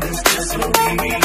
This just for me.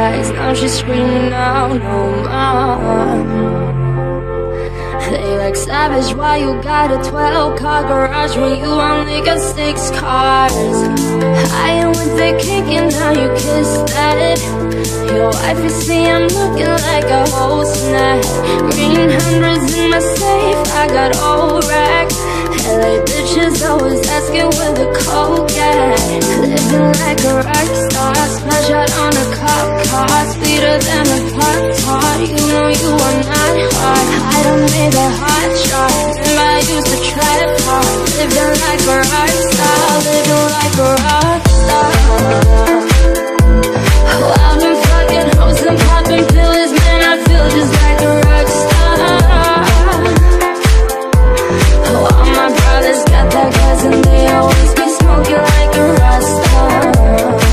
Tracks. Now she's screaming out no more. They like savage, why you got a 12 car garage when you only got six cars? I am with the kick and now you kiss that. Your wife is see I'm looking like a whole snack. Green hundreds in my safe, I got old racks. LA bitches always asking where the coke at. Living like a rock star, smash out on a cop car, sweeter than a pop tart. You know you are not hot. I don't need a hot shot. I used to trap hard, living like a rock star, living like a rock star. Oh, I've been hoes and popping pills, man. I feel just like a rock star. Oh, all my brothers got that and they always be smoking like a rasta. Fucking